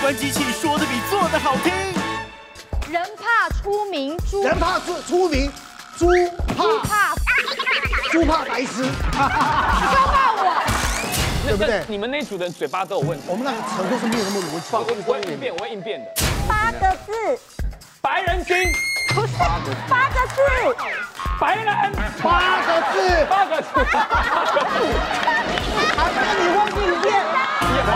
关机器说的比做的好听。人怕出名，猪人怕出出名，猪怕怕猪怕白痴，都怕我。对不对？你们那组的人嘴巴都有问题。我们那个词都是没有那么逻辑。我我会应变，我会应变的。八个字，白人精，不是八个字，白人八个字，八个字，还是你忘记一遍。也好